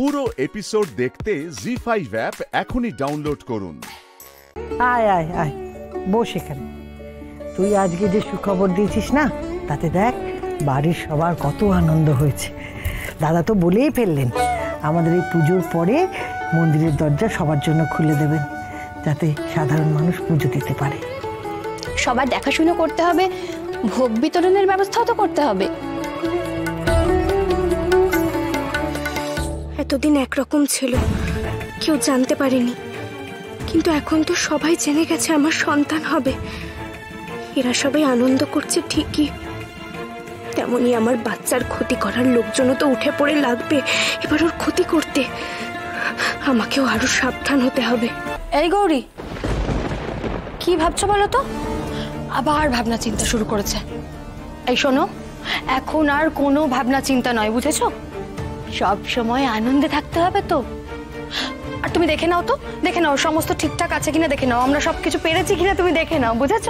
পুরো এপিসোড দেখতে জি five app এখনই ডাউনলোড করুন। আয় আয় আয় বস এখানে। তুই আজকে যে সুখবর দিয়েছিস না তাতে দেখ বাড়ির সবার কত আনন্দ হয়েছে। দাদা তো বলেই ফেললেন আমাদের এই পুজোর পরে মন্দিরের দরজা সবার জন্য খুলে দেবেন যাতে সাধারণ মানুষ পুজো দিতে পারে। সবার দেখাশুনো করতে হবে ভোগ বিতরণের ব্যবস্থাও তো করতে হবে। এতদিন একরকম ছিল। কেউ জানতে পারেনি। কিন্তু এখন তো সবাই জেনে গেছে আমার সন্তান হবে। এরা সবাই আনন্দ করছে ঠিকই। তেমনি আমার বাচ্চার ক্ষতি করার লোকজনও তো উঠে পড়ে লাগবে। এবার ওর ক্ষতি করতে আমাকেও আরও সাবধান হতে হবে। এই গৌরী, কি ভাবছ বলো তো? আবার ভাবনা চিন্তা শুরু করেছে। এই শোনো, এখন আর কোনো ভাবনা চিন্তা নয়, বুঝেছ? সব সময় আনন্দে থাকতে হবে তো। আর তুমি দেখে নাও তো, দেখে নাও, সমস্ত ঠিকঠাক আছে কিনা দেখে নাও, আমরা সবকিছু পেরেছি কিনা তুমি দেখে নাও, বুঝেছ?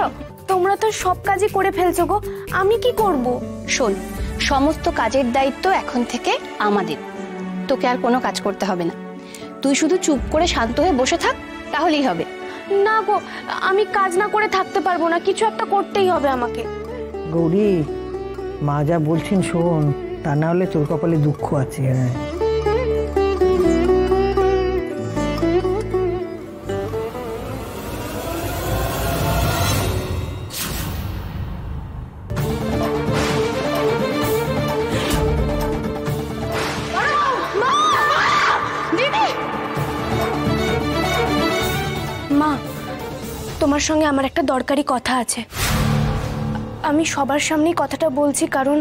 তোমরা তো সব কাজই করে ফেলছো গো, আমি কি করব? শোন, সমস্ত কাজের দায়িত্ব এখন থেকে আমাদের। তোকে আর কোনো কাজ করতে হবে না। তুই শুধু চুপ করে শান্ত হয়ে বসে থাক, তাহলেই হবে। না গো, আমি কাজ না করে থাকতে পারব না, কিছু একটা করতেই হবে আমাকে। গৌরী, মা যা বলছেন শোন। তা না হলে তোর কপালে দুঃখ আছে হ্যাঁ। তোমার সঙ্গে আমার একটা দরকারি কথা আছে। আমি সবার সামনেই কথাটা বলছি, কারণ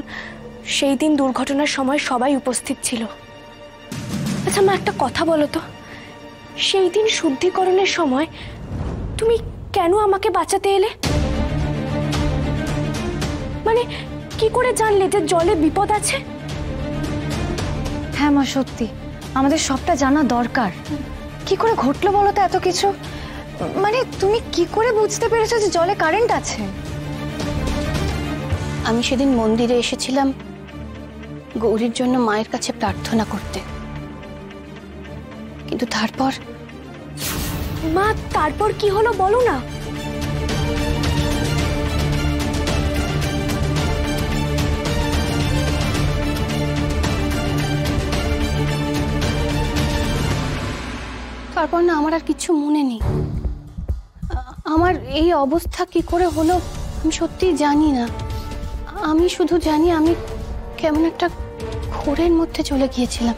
সেই দিন দুর্ঘটনার সময় সবাই উপস্থিত ছিল। আচ্ছা মা একটা কথা বলো তো। সেই দিন শুদ্ধিকরণের সময় তুমি কেন আমাকে বাঁচাতে এলে? মানে কি করে জানলে যে জলে বিপদ আছে? হ্যাঁ মা সত্যি। আমাদের সবটা জানা দরকার। কি করে ঘটলো বলো তো এত কিছু? মানে তুমি কি করে বুঝতে পেরেছ যে জলে কারেন্ট আছে? আমি সেদিন মন্দিরে এসেছিলাম। গৌরীর জন্য মায়ের কাছে প্রার্থনা করতে। কিন্তু তারপর? মা তারপর কি হলো বলো না? তারপর না আমার আর কিছু মনে নেই। আমার এই অবস্থা কি করে হলো আমি সত্যিই জানি না। আমি শুধু জানি আমি কেমন একটা ঘোরের মধ্যে চলে গিয়েছিলাম।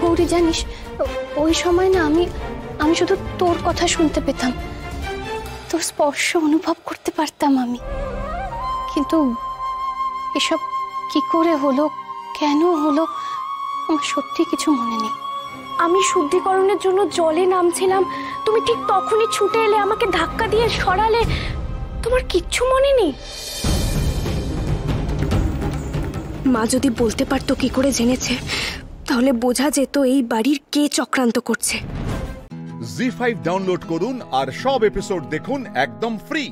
গৌরী, জানিস, ওই সময় না আমি আমি শুধু তোর কথা শুনতে পেতাম। তোর স্পর্শ অনুভব করতে পারতাম আমি। কিন্তু এসব কি করে হলো, কেন হলো, আমার সত্যি কিছু মনে নেই। আমি শুদ্ধিকরণের জন্য জলে নামছিলাম। তুমি ঠিক তখনই ছুটে এলে আমাকে ধাক্কা দিয়ে সরালে। তোমার কিচ্ছু মনে নেই? মা যদি বলতে পারতো কি করে জেনেছে, তাহলে বোঝা যেত এই বাড়ির কে চক্রান্ত করছে। জি ফাইভ ডাউনলোড করুন আর সব এপিসোড দেখুন একদম ফ্রি।